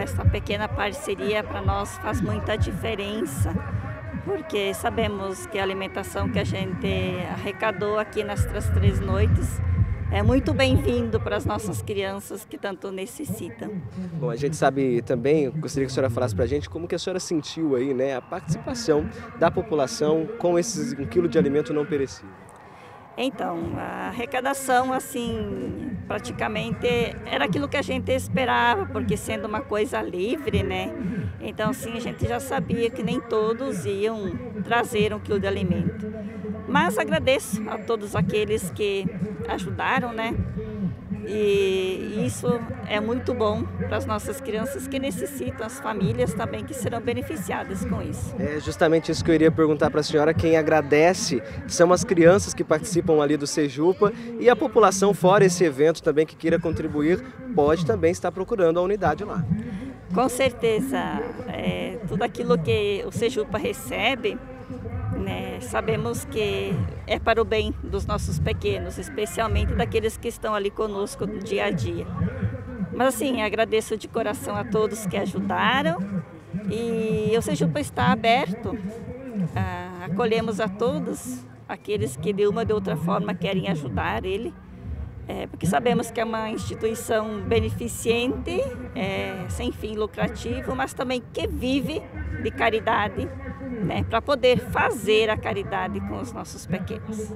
Essa pequena parceria para nós faz muita diferença, porque sabemos que a alimentação que a gente arrecadou aqui nestas três noites é muito bem-vindo para as nossas crianças que tanto necessitam. Bom, a gente sabe também, gostaria que a senhora falasse para a gente como que a senhora sentiu aí, né, a participação da população com esses um quilo de alimento não perecível. Então, a arrecadação, assim, praticamente era aquilo que a gente esperava, porque sendo uma coisa livre, né? Então, assim, a gente já sabia que nem todos iam trazer um quilo de alimento. Mas agradeço a todos aqueles que ajudaram, né? E isso é muito bom para as nossas crianças que necessitam, as famílias também que serão beneficiadas com isso. É justamente isso que eu iria perguntar para a senhora. Quem agradece são as crianças que participam ali do Sejupa e a população fora esse evento também que queira contribuir pode também estar procurando a unidade lá. Com certeza, é, tudo aquilo que o Sejupa recebe né? Sabemos que é para o bem dos nossos pequenos, especialmente daqueles que estão ali conosco no dia a dia. Mas assim, agradeço de coração a todos que ajudaram e o Sejupa está aberto. Ah, acolhemos a todos aqueles que de uma ou de outra forma querem ajudar ele. É, porque sabemos que é uma instituição beneficente, é, sem fim lucrativo, mas também que vive de caridade, né, para poder fazer a caridade com os nossos pequenos.